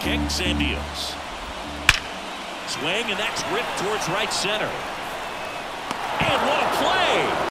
kicks and deals. Swing, and that's ripped towards right center.